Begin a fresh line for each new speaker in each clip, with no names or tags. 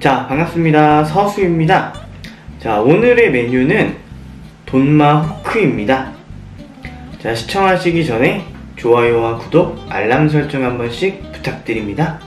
자, 반갑습니다. 서수입니다. 자, 오늘의 메뉴는 돈마 호크입니다. 자, 시청하시기 전에 좋아요와 구독, 알람 설정 한 번씩 부탁드립니다.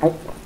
は。